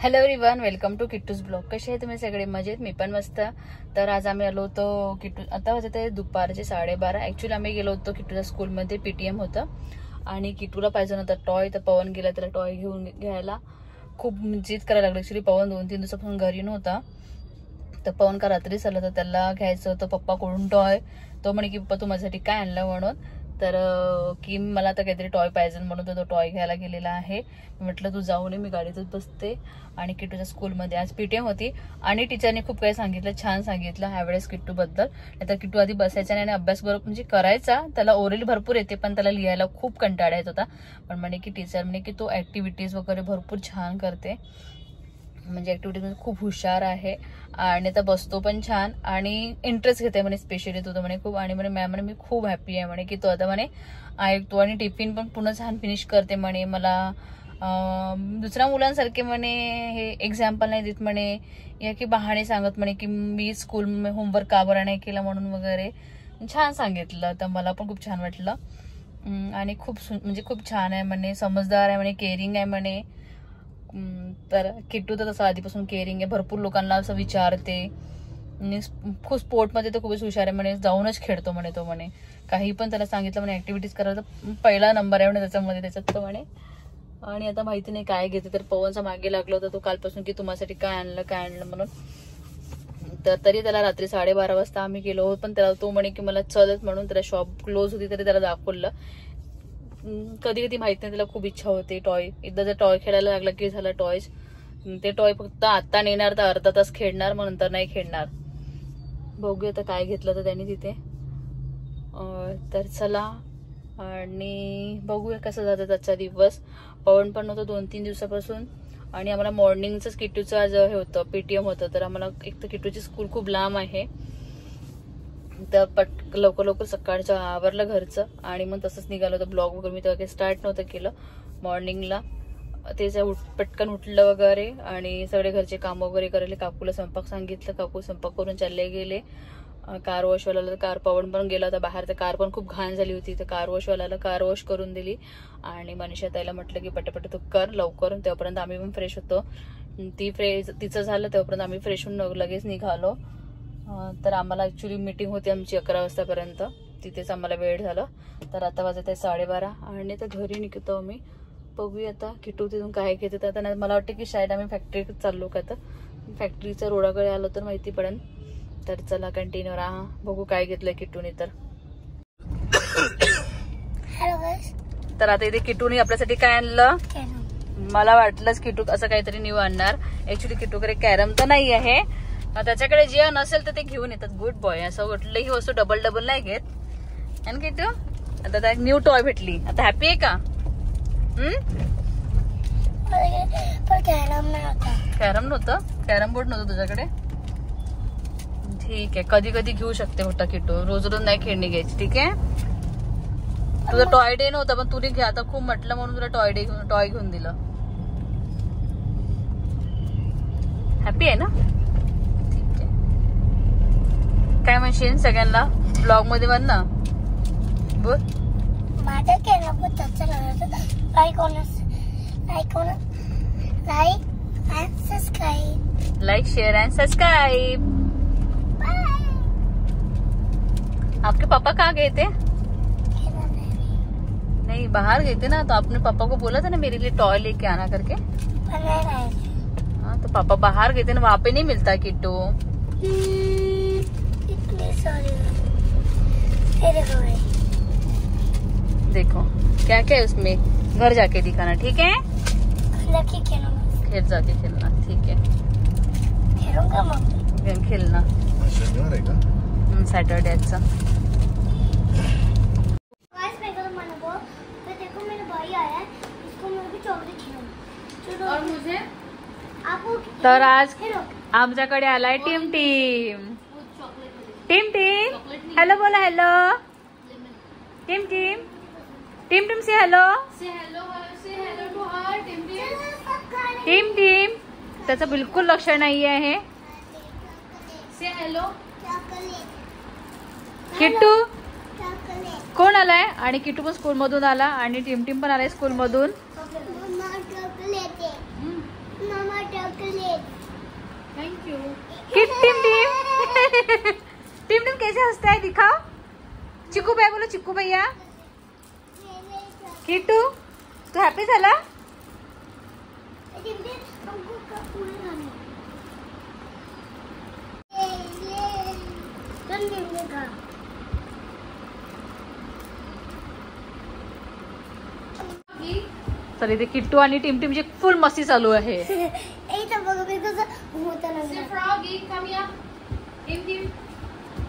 Hello everyone welcome to Kittu's blog कसे आहे तुम्ही सगळे? मजेत? मी पण मस्त. तर आज आम्ही आलो होतो किट्टू आता होते ते दुपारचे साडेबारा. ऍक्च्युली आम्ही गेलो होतो किट्टूच्या स्कूलमध्ये पीटीएम होतं. आणि किट्टूला पाहिजे नव्हतं टॉय तर पवन गेला त्याला टॉय घेऊन घ्यायला. खूप जिद करायला लागलं. ऍक्च्युली पवन दोन तीन दिवसापासून घरी नव्हता. तर पवन का रात्रीच आलं तर त्याला घ्यायचं होतं पप्पाकडून टॉय तो म्हणे की पप्पा तू माझ्यासाठी काय आणलं? म्हणून. तर किम की मला आता काहीतरी टॉय पाहिजे म्हणून तो टॉय घ्यायला गेलेला आहे. म्हटलं तू जाऊ नये मी गाडीतच बसते. आणि किट्टूच्या स्कूलमध्ये आज पीटीएम होती. आणि टीचरने खूप काही सांगितलं छान सांगितलं ह्यावेळेस किट्टू बद्दल. नाहीतर किट्टू आधी बसायचा नाही आणि अभ्यास बरोबर म्हणजे करायचा त्याला ओरल भरपूर येते पण त्याला लिहायला खूप कंटाळा येत होता. पण म्हणे की टीचर म्हणे की तो ऍक्टिव्हिटीज वगैरे भरपूर छान करते. म्हणजे ऍक्टिव्हिटीज खूप हुशार आहे आणि आता बसतो पण छान आणि इंटरेस्ट घेते म्हणे स्पेशली तो तर म्हणे खूप आणि म्हणे मॅम म्हणे मी खूप हॅपी आहे म्हणे की तो आता म्हणे ऐकतो आणि टिफिन पण पुन्हा छान फिनिश करते म्हणे. मला दुसऱ्या मुलांसारखे म्हणे हे एक्झाम्पल नाही देत म्हणे. या की बहाणे सांगत म्हणे की मी स्कूल होमवर्क का बरं नाही केलं म्हणून वगैरे. छान सांगितलं तर मला पण खूप छान वाटलं. आणि खूप सु- म्हणजे खूप छान आहे म्हणे. समजदार आहे म्हणे. केअरिंग आहे म्हणे. तर किट्टू तर तसं आधीपासून केअरिंग आहे. भरपूर लोकांना असं विचारते. आणि खूप स्पोर्टमध्ये तर खूपच हुशार आहे. म्हणे जाऊनच खेळतो म्हणे तो म्हणे. काही पण त्याला सांगितलं म्हणे ऍक्टिव्हिटीज करायला तर पहिला नंबर आहे म्हणे त्याच्यामध्ये त्याच्यात तो म्हणे आणि आता माहिती नाही काय घेते? तर पवनचा मागे लागलं होता तो कालपासून की तुम्हासाठी काय आणलं काय आणलं? म्हणून. तर तरी त्याला रात्री साडेबारा वाजता आम्ही गेलो होतो. पण त्याला तो म्हणे की मला चलत म्हणून त्याला शॉप क्लोज होती तरी त्याला दाखवलं. कधी कधी माहीत नाही त्याला खूप इच्छा होती टॉय एकदा जर टॉय खेळायला लागला की झालं टॉयज ते टॉय फक्त आत्ता नेणार तर अर्धा तास खेळणार मग नंतर नाही खेळणार. बघूया आता काय घेतलं तर त्यांनी तिथे. तर चला आणि बघूया कसं जातं त्याचा दिवस. पवन पण नव्हतं दोन तीन दिवसापासून. आणि आम्हाला मॉर्निंगचंच किट्टूचं आज हे होतं पीटीएम होतं. तर आम्हाला एक तर किट्टूची स्कूल खूप लांब आहे. तर पट लवकर लवकर सकाळचं आवरलं घरचं आणि मग तसंच निघालं होतं. ब्लॉग वगैरे मी तेव्हा काही स्टार्ट नव्हतं केलं. मॉर्निंगला तेच उठ पटकन उठलं वगैरे आणि सगळे घरचे काम वगैरे करायले. काकूला स्वयंपाक सांगितलं. काकू स्वयंपाक करून चालले गेले. कार वॉशवाल्याला कार पवन पण गेला होता. बाहेर तर कार पण खूप घाण झाली होती. तर कार वॉशवाल्याला कार वॉश करून दिली. आणि मनीषा ताईला म्हटलं की पटापट तू कर लवकर. तेव्हापर्यंत आम्ही पण फ्रेश होतो. ती फ्रेश तिचं झालं तेव्हापर्यंत आम्ही फ्रेश होऊन लगेच निघालो. तर आम्हाला ऍक्च्युली मीटिंग होती आमची अकरा वाजतापर्यंत. तिथेच आम्हाला वेळ झाला. तर आता वाजत आहे साडेबारा. आणि आता घरी निघतो आम्ही. बघूया आता किटू तिथून काय घेते. तर आता नाही- मला वाटतं की शाळेत आम्ही फॅक्टरीत चाललो का तर फॅक्टरीच्या रोडाकडे आलो तर माहिती पडेल. तर चला कंटिन्यू राहा. बघू काय घेतलंय किटूने तर. तर आता इथे किटूने आपल्यासाठी काय आणलं? मला वाटलंच किटू असं काहीतरी न्यू आणणार. ऍक्च्युली किटूकडे कॅरम तर नाही आहे त्याच्याकडे जे नसेल तर ते घेऊन येतात. गुड बॉय असं कुठलीही वस्तू डबल डबल नाही घेत. आणि किटू आता त्या न्यू टॉय भेटली. आता हॅपी आहे का? कॅरम होता. नव्हतं? कॅरम बोर्ड नव्हतं तुझ्याकडे? ठीक आहे. कधी कधी घेऊ शकते मोठा किटू. रोज रोज नाही खेळणी घ्यायची ठीक आहे? तुझा टॉय डे नव्हता पण तुने घ्या आता खूप म्हटलं म्हणून तुला टॉय डे टॉय घेऊन दिलं. हॅपी आहे ना? काय म्हणशील सगळ्यांना. ब्लॉग मध्ये म्हण ना. बोल. माझ्या कॅरम पण त्याचं like on like on like and subscribe like share and subscribe आपके पापा कहाँ गए थे? नहीं. बाहर गए थे ना तो आपने पापा को बोला था ना मेरे लिए टॉय लेके आना करके। हाँ। तो पापा बाहर गए थे ना वहाँ पे नहीं मिलता किट्टू। देखो क्या क्या है उसमें? घर जाके दिखाना ठीक है? लकी खेलूंगा। घर जाके खेलना ठीक है? खेलूंगा मम्मी। गेम खेलना। शनिवार आहे का सॅटर्डेचा गाइस मैं कल मनाबो तो देखो मेरा भाई आया है इसको मैं भी चॉकलेट खिलाऊंगा। चलो। मुझे? आपको तर आज हेलो आमच्याकडे आलाय Tim Tim. Tim Tim. Hello बोला hello Tim Tim Tim Tim say hello Tim Tim त्याचं बिलकुल लक्ष नाही आहे किट्टू? कोण आलाय? आणि किट्टू पण स्कूल मधून आला. आणि टीम टीम पण आलाय स्कूल मधून मम्मा चॉकलेट आहे मम्मा चॉकलेट थैंक यू किट टिम टिम टिम टिम कैसे हंसता है दिखाओ चिकू भैया बोलो चिकू भैया। किटू तू हॅपी झाला? टिमटिम तर इथे किट्टू आणि टिम टिमची फुल मस्ती चालू आहे.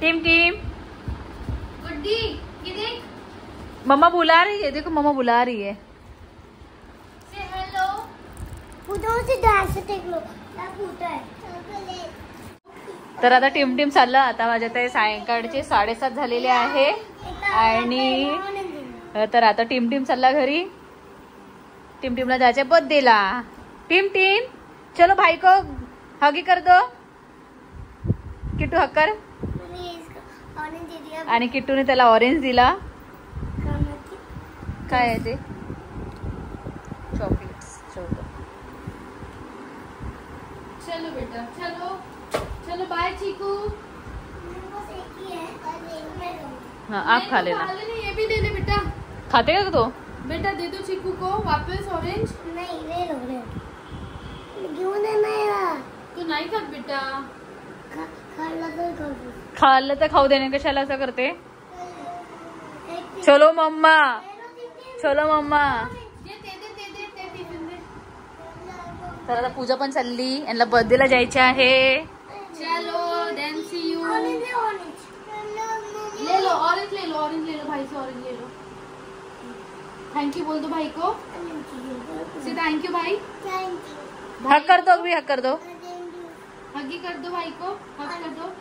Team team. ये देख। मम्मा बुला रही है देखो मम्मा बुला रही है. से हेलो उधर से डांस टेक लो। क्या पूछता है। तर आता टिम टिम चाललं. आता माझ्या ते सायंकाळचे साडेसात झालेले आहे. आणि तर आता टिम टिम चालला घरी. टिम टिमला जायचं बर्थडेला. Team team. चलो भाई को हगी कर दो. किट्टू हक कर ऑरेंज दे दिया आणि किट्टूने त्याला ऑरेंज दिला. काय आहे ते? चॉकलेट्स चलो. बेटा चलो. चलो बाय चीकू. ही लूँगी आप खा लेना ये भी दे दे बेटा. खाते का तो? बेटा दे दो चीकू को वापस ऑरेंज नहीं ले लो ले क्यों देना तू नाही खात बेटा. खा खाला तर खाऊ दे. खाल्लं तर खाऊ देणे कशाला असं करते? चलो मम्मा. चलो मम्मा. तर आता पूजा पण चालली. यांना बर्थडेला जायचे आहे. चलो देन सी यू ऑरेंज है ले लो ऑरेंज ले लो ऑरेंज ले लो भाई से ऑरेंज ले लो. थैंक यू बोल दो भाई को से थैंक यू भाई. हक कर दो अभी हक कर दो हगी कर दो भाई को हग कर दो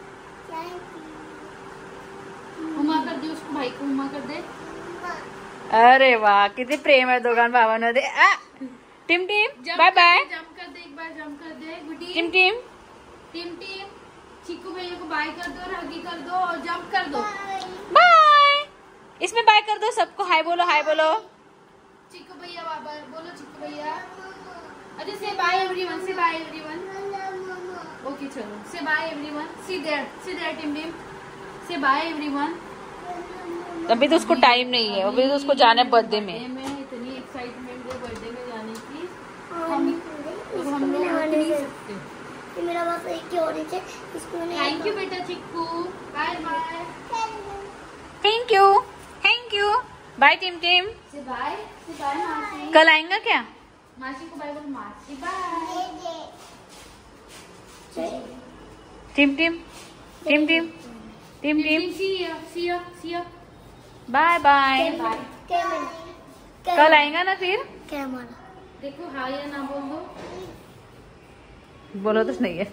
उमा कर दे उसको भाई को उमा कर दे। अरे वा किती प्रेम आहे दोघां भावांमध्ये आ! टिम टिम बाय बाय दे, जंप कर दे एक बार जंप कर दे गुडी टिम। टिम टीम। टीम चीकू भैया को बाय कर दो और हगी कर दो और जंप कर दो। बाय इसमें बाय कर दो सबको हाय बोलो हाय बोलो। चिक्कू भैया बाबा बोलो चिक्कू भैया। अरे say bye everyone say bye everyone okay चलो। Say bye everyone see there see there Tim Tim say bye everyone अभी तो उसको टाइम नहीं है। अभी तो उसको जाना है बर्थडे में। में इतनी एक्साइटमेंट है बर्थडे में जाने की। हम तो हम लोग नहीं सकते मेरा पास एक ही ऑरेंज है। इसको मैंने थैंक यू बेटा Chikku. Bye bye thank you thank you bye Tim Tim say bye say bye मासी। कल आएँगा क्या? मासी को बाय बोलो मासी। Bye Tim Tim. Tim Tim. Tim Tim see you see you see you bye bye. Bye camera कल आएगा ना फिर? कैमरा देखो हाय या ना बोल। दो बोलतच नाहीये.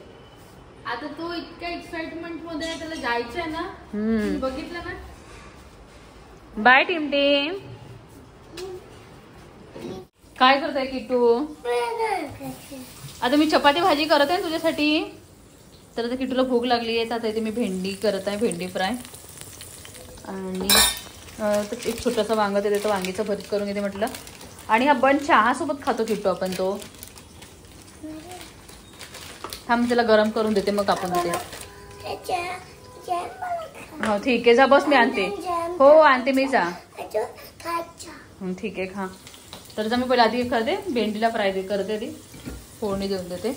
आता तो इतका एक्साइटमेंटमध्ये आहे, त्याला जायचं आहे ना? हम्म. बघितलं ना? Bye Tim Tim. काय करताय किट्टू? आता मी चपाती भाजी करत आहे तुझ्यासाठी. तर आता किटूला भूक लागली आहे तर आता इथे मी भेंडी करत आहे भेंडी फ्राय. आणि एक छोटंसं वांग ते तर वांगीचं भरीत करून घेते म्हटलं. आणि हा बन चहासोबत खातो किटू आपण तो. थांब त्याला गरम करून देते मग आपण ते हो ठीक आहे जा बस मी आणते. हो आणते मी जा. ठीक आहे खा. तर जा मी पहिले आधी करते भेंडीला फ्राय दे करते ती फोडणी देऊन देते.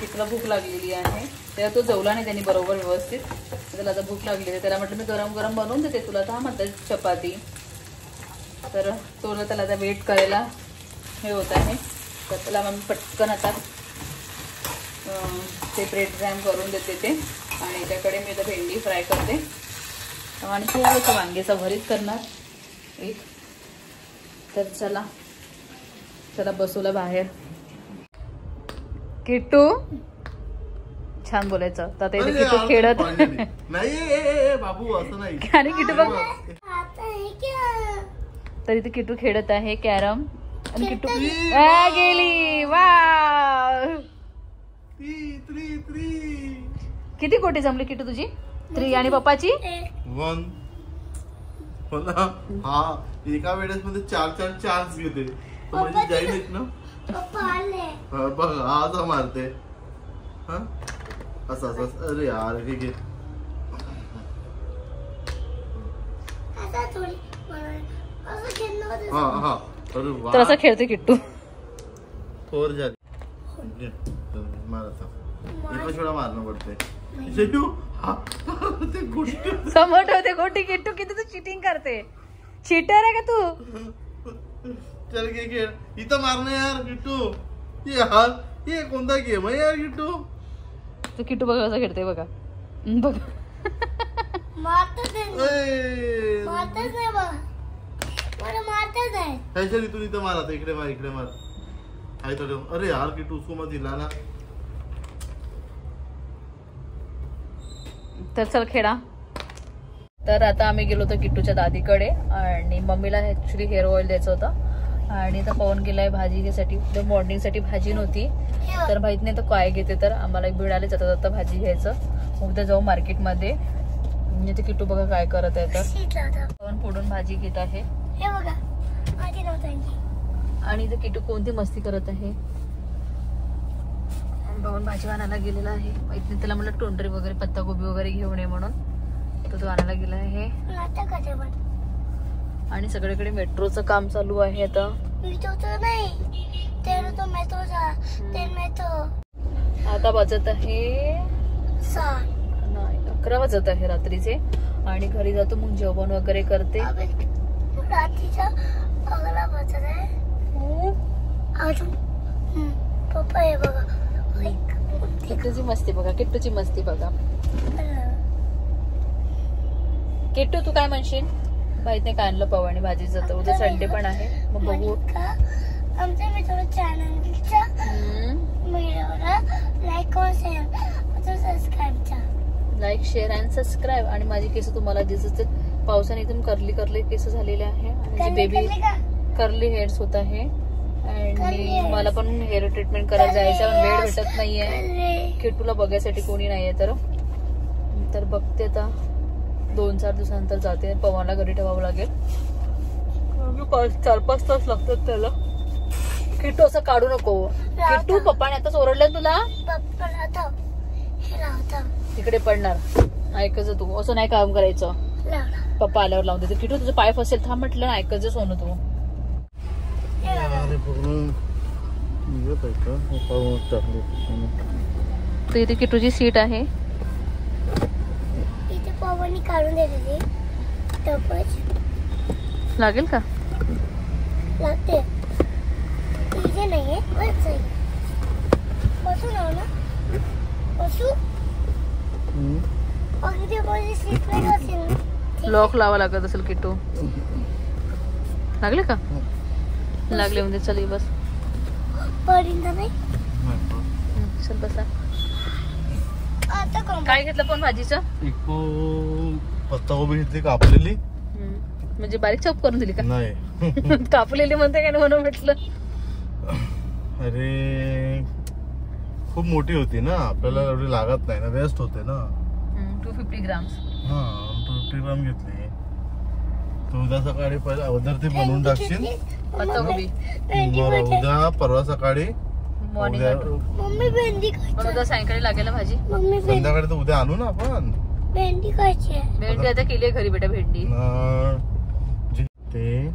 तिथला भूक लागलेली आहे. तेव्हा तो जेवला नाही त्यांनी बरोबर व्यवस्थित. त्याला आता भूक लागलेली आहे. त्याला म्हटलं मी गरम गरम बनवून देते तुला. तर हा म्हणतात चपाती. तर तो त्याला आता वेट करायला हे होत आहे. तर त्याला मग पटकन आता ते ब्रेड जॅम करून देते ते. आणि त्याकडे मी आता भेंडी फ्राय करते. आणि थोडंसं वांग्याचा भरीत करणार. एक. तर चला. चला बसूला बाहेर. किट्टू? छान बोलायचं. तर आता इथे अरे, किट्टू खेळत नाही. बाबू असं नाही. आणि किट्टू बघ. है. तर इथे किट्टू खेळत आहे कॅरम. आणि किट्टू गेली. वा. किती कोटी जमली किट्टू तुझी? थ्री आणि पप्पाची? वन. हा एका वेळेस मध्ये चार चार चान्स घेते. तर म्हणजे जाईल ना पप्पा आले हा, बघ हा असा मारते। हा? असं असं असं. अरे यार हे। घे असं थोडी मला असं खेळणं होतं. हा हा। अरे वा तर असा खेळते किट्टू। थोर झाली घे. चल, मार आता एका वेळा मारणं पडते। शेटू हा ते गोष्ट समोर ठेवते गोटी किट्टू किती तू चिटिंग करते। चिटर आहे का तू? चल घे खेळ. इथं मारणं यार किट्टू. यार हे कोणता गेम आहे यार किट्टू? तू किट्टू बघा कसा खेळते बघा. बघ. ह्याच्या इथून इथं मार आता इकडे मार इकडे मार. आहे तर अरे यार किट्टू उसको मत दिला ना. तर चल खेळा. तर आता आम्ही गेलो होतो किट्टूच्या दादीकडे आणि मम्मीला ऍक्च्युली हेअर ऑइल द्यायचं होतं. आणि तर पवन गेलाय भाजी घ्यायसाठी तर मॉर्निंगसाठी भाजी नव्हती. तर माहीत नाही तर काय घेते तर आम्हाला एक मिळाले जाता जाता भाजी घ्यायचं. उद्या जाऊ मार्केटमध्ये. म्हणजे ते किट्टू बघा काय करत आहे तर. पवन फोडून भाजी घेत आहे. आणि इथे किटू कोणती मस्ती करत आहे? पवन भाजी आणायला गेलेला आहे. माहीत नाही त्याला मला टोंडरी वगैरे पत्ताकोबी वगैरे घेऊन ये म्हणून. तर तो आणायला गेला आहे. आणि सगळीकडे मेट्रोचं काम चालू आहे आता. आता वाजत आहे नाही अकरा वाजत आहे रात्रीचे. आणि घरी जातो मग जेवण वगैरे करते. हे. किट्टूची मस्ती बघा किट्टूची मस्ती बघा. किट्टू तू काय म्हणशील? माहीत काय आणलं पवानी भाजीचं तर उद्या संडे पण आहे. मग बघू. आमच्या मित्र चॅनलच्या हम्म. व्हिडिओला लाईक सबस्क्राईबचा लाईक शेअर अँड सबस्क्राईब आणि माझी केस तुम्हाला दिसत पावसाने एकदम करली करली केस झालेले आहे. आणि बेबी करली हेअर्स होत आहे. आणि. मला पण हेअर ट्रीटमेंट करायला जायचं. वेळ भेटत नाहीये. किटूला बघायसाठी कोणी नाहीये तर. तर बघते आता. दोन चार दिवसानंतर जाते. पवानला घरी ठेवावं लागेल. पाच- चार पाच तास लागतात त्याला. किटू असं काढू नको. किटू पप्पाने आताच ओरडलं तुला? तिकडे पडणार. ऐकायचं तू. असं नाही काम करायचं. पप्पा आल्यावर लावून देते. किटू तुझं पाय फसेल. थांब म्हटलं ना ऐकायचं सोनू तू. तर इथे किटूची सीट आहे. इथे पवनी काढून दिलेली. टपच लागेल का? लागते. इथे नाहीये. बस आहे. बसू ना ना? बसू? लॉक लावा लागत असेल किटू लागले का? लागले म्हणजे चल ये बस. तर नाही. हम्म, चल बसा. काय घेतलं पण भाजीचं? इको पत्ताकोबी घेतली कापलेली. म्हणजे बारीक चॉप करून दिली का? नाही. कापलेली म्हणते काय नाही म्हणून म्हटलं. अरे खूप मोठी होती ना. आपल्याला एवढी लागत नाही ना. वेस्ट होते ना. टू फिफ्टी ग्राम्स हा टू फिफ्टी ग्राम घेतली. तू उद्या सकाळी पहिले अगोदर ते बनवून टाकशील. पत्ताकोबी उद्या परवा सकाळी मॉर्निंग उद्या मम्मी भेंडी उद्या सायंकाळी लागेल ना भाजी? मम्मी भेंडी संध्याकाळी तर उद्या आणू ना आपण. भेंडी खायची भेंडी आता केली आहे घरी बेटा भेंडी. ते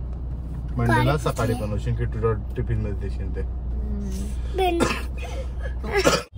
मंडेला सकाळी. बनवशील की तुझ्या टिफिनमध्ये देशील ते. भेंडी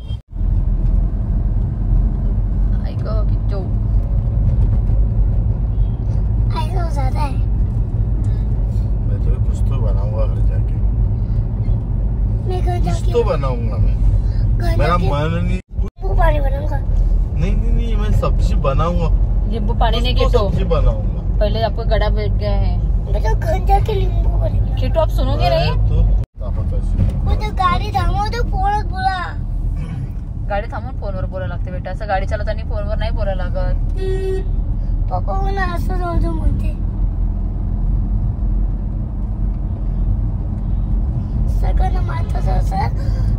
तो बनाऊँगा मैं। मेरा मन नहीं नींबू पानी बनाऊँगा। नहीं नहीं नहीं मैं सब्ज़ी बनाऊँगा। लिंबू पानी नहीं तो सब्ज़ी बनाऊँगा। पहले आपका गड़ा बैठ गया है। मैं तो घर जाके नींबू पानी किट्टू आप सुनोगे नहीं? तू वो तो गाड़ी थांबव तो बोला। गाडी थांबून फोनवर बोलायला लागते बेटा। असं गाडी चालवताना फोनवर नाही बोलायला लागत। पप्पा मला असं रोज म्हणते सगळं मात्र असं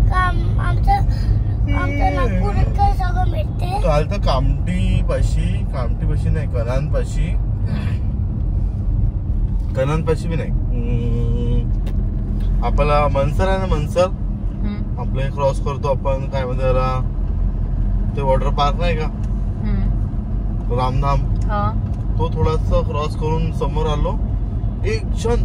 काम आमचं आमचं नागपूर इतकं सगळं भेटते काल तर कामटी पाशी कामटी पाशी नाही कनान पाशी कनान पाशी बी नाही. आपला मनसर आहे ना मनसर? हम्म. आपलं क्रॉस करतो आपण काय म्हणते त्याला? ते वॉटर पार्क नाही का? हम्म. रामधाम. हा. तो थोडासा क्रॉस करून समोर आलो. एक क्षण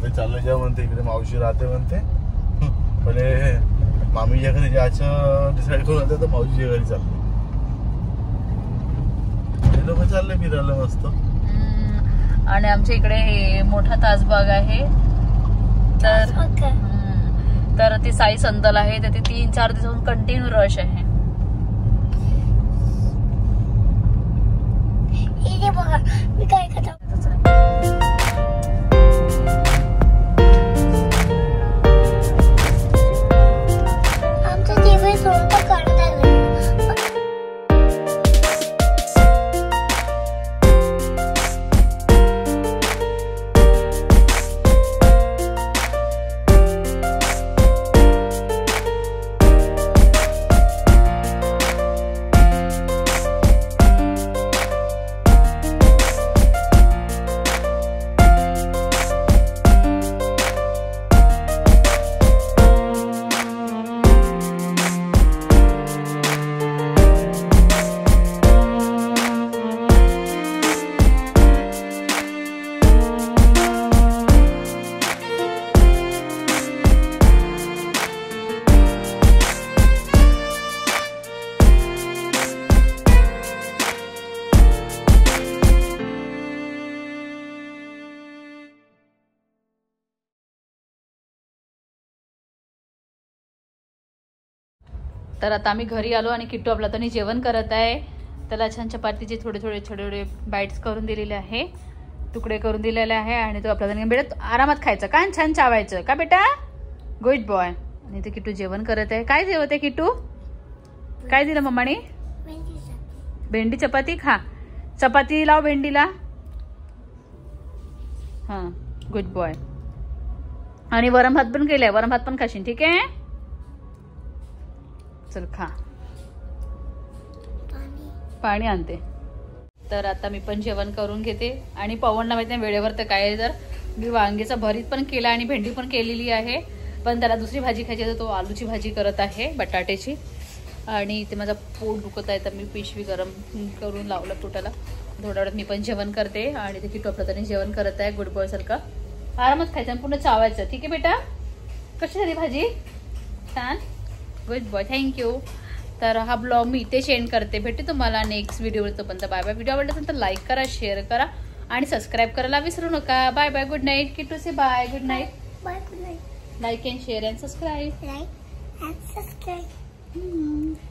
इकडे चाललं जेव्हा म्हणते इकडे मावशी राहते म्हणते. पहिले मामीच्या घरी जायचं डिसाईड करून होतं तर मावशीच्या घरी चाललो. हे लोक चालले फिरायला मस्त. आणि आमच्या इकडे हे मोठा ताजबाग आहे. तर. तर ती साई संदल आहे तर ती तीन चार दिवसाहून कंटिन्यू रश आहे. मी काय करतो? तर आता आम्ही घरी आलो आणि किट्टू आपला तर जेवण करत आहे. त्याला छान चपातीचे थोडे थोडे छोटे छोटे बाईट्स करून दिलेले आहे. तुकडे करून दिलेले आहे आणि तो आपला त्याने बेटा आरामात खायचं. का छान चावायचं. का बेटा? गुड बॉय आणि ते किट्टू जेवण करत आहे. काय जेवत आहे किट्टू? काय दिलं मम्माने? भेंडी चपाती खा. चपाती लाव भेंडीला. हां. गुड बॉय आणि वरम भात पण केलाय. वरम भात पण खाशील ठीक आहे? चल खा. पाणी. आणते. तर आता मी पण जेवण करून घेते. आणि पवनला माहिती नाही वेळेवर तर काय तर मी वांग्याचा भरीत पण केला आणि भेंडी पण केलेली आहे. पण त्याला दुसरी भाजी खायची तर तो आलूची भाजी करत आहे बटाट्याची. आणि ते माझा पोट दुखत आहे तर मी पिशवी गरम करून लावलं पोटाला. थोड्या वेळात मी पण जेवण करते. आणि ते किटू आपलं त्याने जेवण करत आहे गुड बॉय सारखं. आरामात खायचं आणि पुन्हा चावायचं. ठीक आहे बेटा? कशी झाली भाजी? छान? गुड बॉय थँक्यू तर हा ब्लॉग मी इथे सेंड करते. भेटे तुम्हाला नेक्स्ट व्हिडिओ तोपर्यंत बाय बाय व्हिडिओ आवडला असेल तर लाईक करा शेअर करा आणि सबस्क्राईब करायला विसरू नका. Bye bye good night Kittu say bye good night bye good night like and share and subscribe like and subscribe.